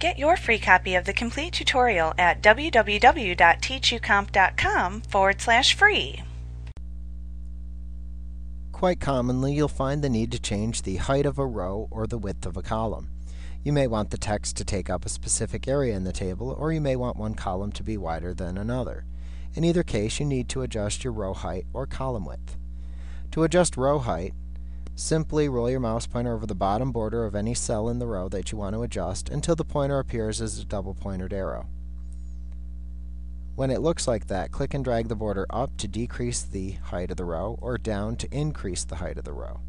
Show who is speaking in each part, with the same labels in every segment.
Speaker 1: Get your free copy of the complete tutorial at www.teachucomp.com forward slash free.
Speaker 2: Quite commonly, you'll find the need to change the height of a row or the width of a column. You may want the text to take up a specific area in the table, or you may want one column to be wider than another. In either case, you need to adjust your row height or column width. To adjust row height, simply roll your mouse pointer over the bottom border of any cell in the row that you want to adjust until the pointer appears as a double-pointed arrow. When it looks like that, click and drag the border up to decrease the height of the row or down to increase the height of the row.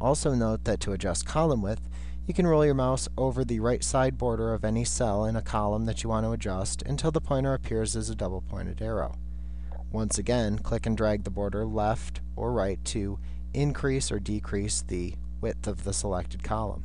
Speaker 2: Also note that to adjust column width, you can roll your mouse over the right side border of any cell in a column that you want to adjust until the pointer appears as a double-pointed arrow. Once again, click and drag the border left or right to increase or decrease the width of the selected column.